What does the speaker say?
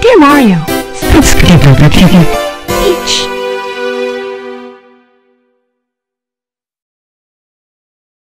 Dear Mario, Subscribe, baby.